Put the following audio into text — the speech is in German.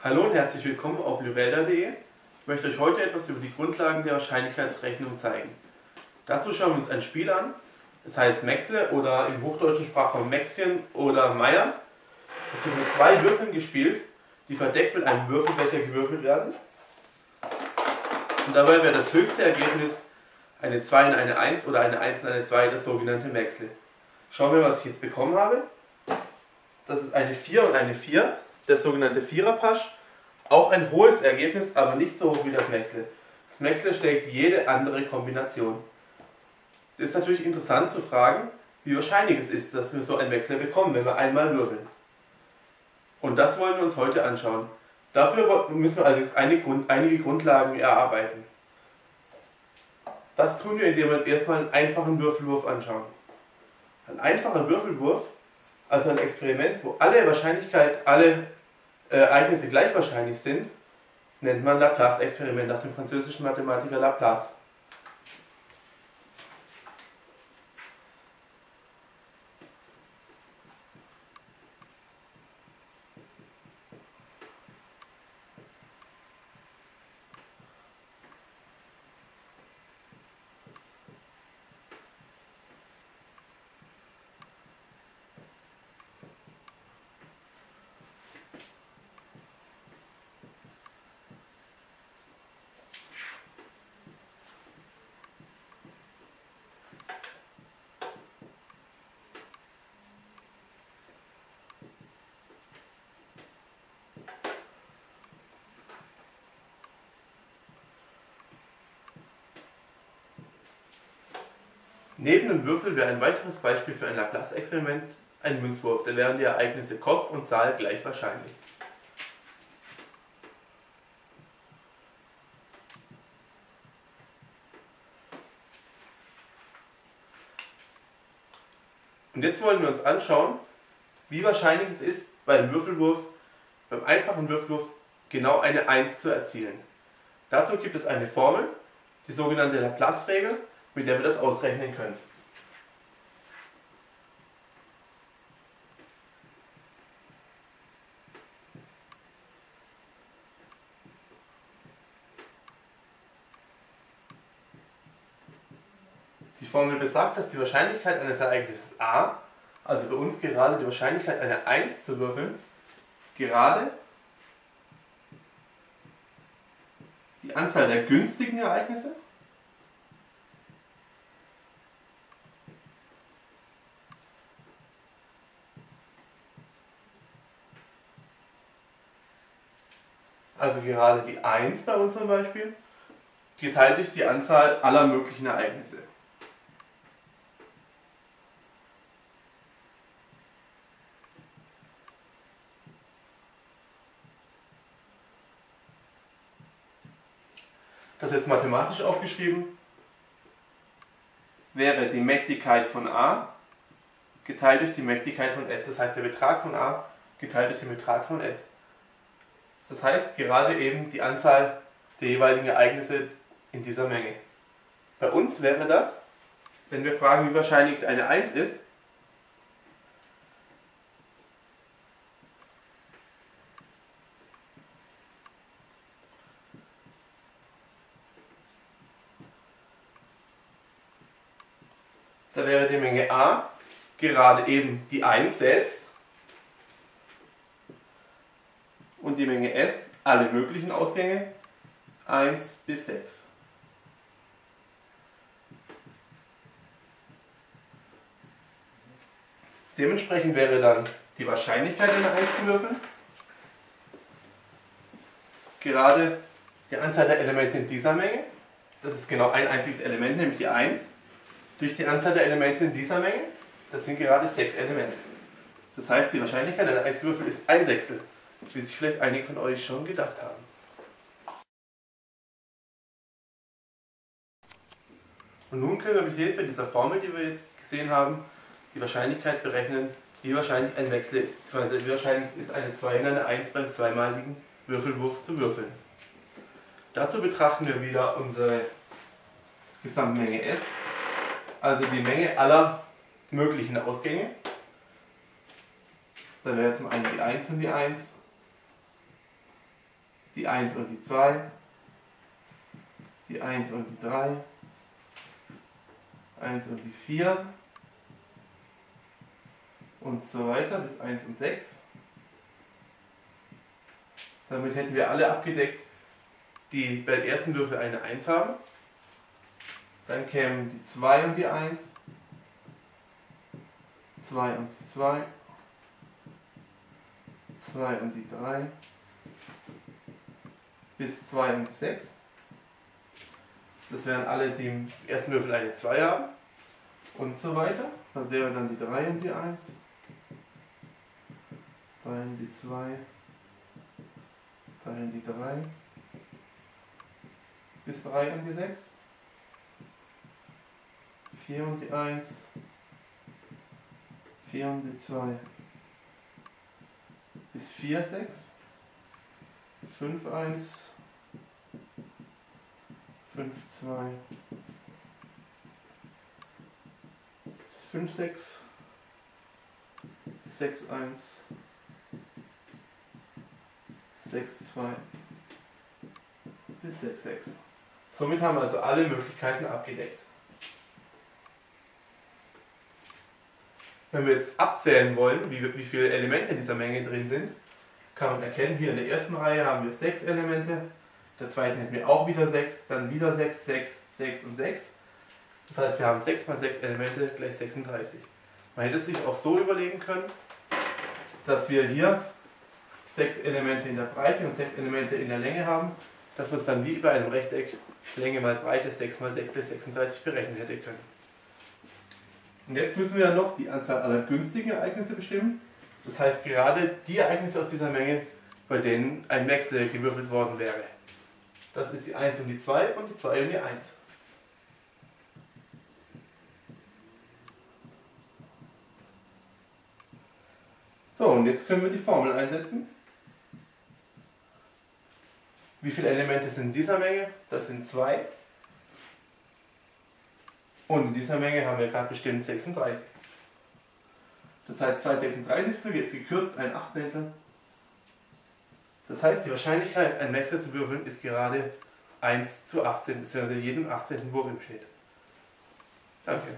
Hallo und herzlich willkommen auf lyrelda.de. Ich möchte euch heute etwas über die Grundlagen der Wahrscheinlichkeitsrechnung zeigen. Dazu schauen wir uns ein Spiel an, das heißt Maxle oder im hochdeutschen Sprachraum Maxchen oder Meier. Das wird mit zwei Würfeln gespielt, die verdeckt mit einem Würfelbecher gewürfelt werden. Und dabei wäre das höchste Ergebnis eine 2 in eine 1 oder eine 1 in eine 2, das sogenannte Maxle. Schauen wir, was ich jetzt bekommen habe. Das ist eine 4 und eine 4 der sogenannte Viererpasch. Auch ein hohes Ergebnis, aber nicht so hoch wie das Maxle. Das Maxle stellt jede andere Kombination. Es ist natürlich interessant zu fragen, wie wahrscheinlich es ist, dass wir so ein Wechsel bekommen, wenn wir einmal würfeln. Und das wollen wir uns heute anschauen. Dafür müssen wir allerdings einige Grundlagen erarbeiten. Das tun wir, indem wir erstmal einen einfachen Würfelwurf anschauen. Ein einfacher Würfelwurf, also ein Experiment, wo alle Wahrscheinlichkeit, alle Ereignisse gleich wahrscheinlich sind, nennt man Laplace-Experiment nach dem französischen Mathematiker Laplace. Neben dem Würfel wäre ein weiteres Beispiel für ein Laplace-Experiment ein Münzwurf. Da wären die Ereignisse Kopf und Zahl gleich wahrscheinlich. Und jetzt wollen wir uns anschauen, wie wahrscheinlich es ist, beim Würfelwurf, beim einfachen Würfelwurf genau eine 1 zu erzielen. Dazu gibt es eine Formel, die sogenannte Laplace-Regel mit der wir das ausrechnen können. Die Formel besagt, dass die Wahrscheinlichkeit eines Ereignisses a, also bei uns gerade die Wahrscheinlichkeit eine 1 zu würfeln, gerade die Anzahl der günstigen Ereignisse also gerade die 1 bei uns zum Beispiel, geteilt durch die Anzahl aller möglichen Ereignisse. Das jetzt mathematisch aufgeschrieben wäre die Mächtigkeit von a geteilt durch die Mächtigkeit von s. Das heißt der Betrag von a geteilt durch den Betrag von s. Das heißt gerade eben die Anzahl der jeweiligen Ereignisse in dieser Menge. Bei uns wäre das, wenn wir fragen, wie wahrscheinlich eine 1 ist, da wäre die Menge a gerade eben die 1 selbst die Menge S alle möglichen Ausgänge 1 bis 6. Dementsprechend wäre dann die Wahrscheinlichkeit einer 1 zu würfeln gerade die Anzahl der Elemente in dieser Menge, das ist genau ein einziges Element, nämlich die 1, durch die Anzahl der Elemente in dieser Menge, das sind gerade 6 Elemente. Das heißt, die Wahrscheinlichkeit einer 1 zu würfeln ist ein Sechstel wie sich vielleicht einige von euch schon gedacht haben. Und nun können wir mit Hilfe dieser Formel, die wir jetzt gesehen haben, die Wahrscheinlichkeit berechnen, wie wahrscheinlich ein Wechsel ist, beziehungsweise wie wahrscheinlich es ist, eine 2 in eine 1 beim zweimaligen Würfelwurf zu würfeln. Dazu betrachten wir wieder unsere Gesamtmenge S, also die Menge aller möglichen Ausgänge. Da wäre zum einen die 1 und die 1 die 1 und die 2, die 1 und die 3, 1 und die 4 und so weiter bis 1 und 6. Damit hätten wir alle abgedeckt, die bei den ersten Würfel eine 1 haben. Dann kämen die 2 und die 1, 2 und die 2, 2 und die 3, bis 2 und die 6. Das wären alle, die im ersten Würfel eine 2 haben. Und so weiter. Das wäre dann die 3 und die 1, 3 und die 2, 3 und die 3, bis 3 und die 6, 4 und die 1, 4 und die 2, bis 4, 6, 5, 1, 5, 2, bis 5, 6, 6, 1, 6, 2 bis 6, 6. Somit haben wir also alle Möglichkeiten abgedeckt. Wenn wir jetzt abzählen wollen, wie, wie viele Elemente in dieser Menge drin sind, kann man erkennen, hier in der ersten Reihe haben wir 6 Elemente, in der zweiten hätten wir auch wieder 6, dann wieder 6, 6, 6 und 6. Das heißt, wir haben 6 mal 6 Elemente gleich 36. Man hätte es sich auch so überlegen können, dass wir hier 6 Elemente in der Breite und 6 Elemente in der Länge haben, dass man es dann wie bei einem Rechteck Länge mal Breite 6 mal 6 bis 36 berechnen hätte können. Und jetzt müssen wir ja noch die Anzahl aller günstigen Ereignisse bestimmen. Das heißt gerade die Ereignisse aus dieser Menge, bei denen ein Wechsel gewürfelt worden wäre. Das ist die 1 und die 2 und die 2 und die 1. So, und jetzt können wir die Formel einsetzen. Wie viele Elemente sind in dieser Menge? Das sind 2. Und in dieser Menge haben wir gerade bestimmt 36. Das heißt 2 36 jetzt gekürzt ein 18. Das heißt, die Wahrscheinlichkeit, einen Wechsel zu würfeln, ist gerade 1 zu 18, beziehungsweise jedem 18. Wurf im Schnitt. Danke.